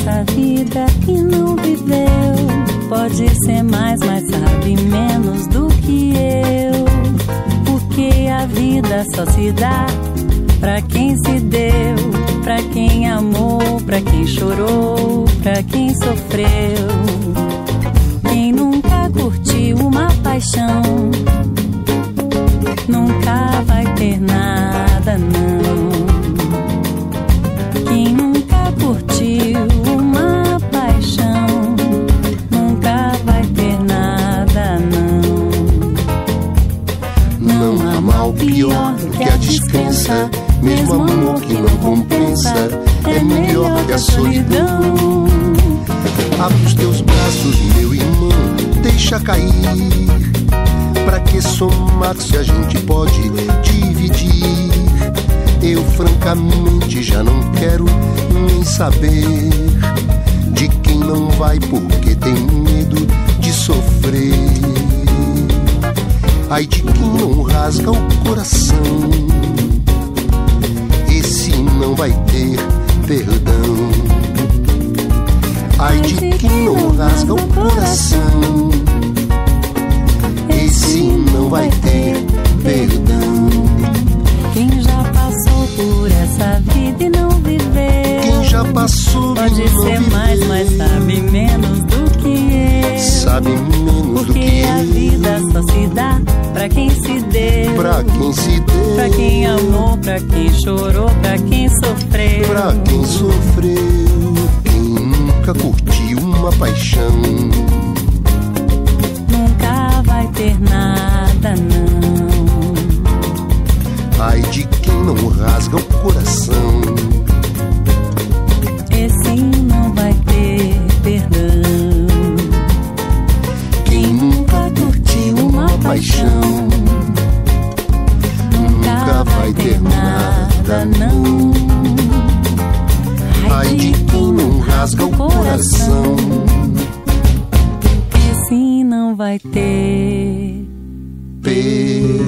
essa vida e não viveu. Pode ser mais, mas sabe menos do que eu. Porque a vida só se dá pra quem se deu, pra quem amou, pra quem chorou, pra quem sofreu. Quem nunca curtiu uma paixão que a descrença, mesmo amor que não compensa é melhor que a solidão. Abre os teus braços, meu irmão, deixa cair. Pra que somar se a gente pode dividir? Eu francamente já não quero nem saber de quem não vai porque tem medo de sofrer. Ai de quem não rasga o coração, vai ter perdão. Ai de quem não rasga o coração, esse não vai ter perdão. Quem já passou por essa vida e não viveu. Quem já passou Pode ser viveu, mais, se deu. Pra quem se deu. Pra quem amou, pra quem chorou, pra quem sofreu. Pra quem sofreu, quem nunca curtiu uma paixão. Nunca vai ter nada, não. Ai de quem não rasga o coração. vai ter nada não. Ai de quem não rasga o coração. Porque assim não vai ter. P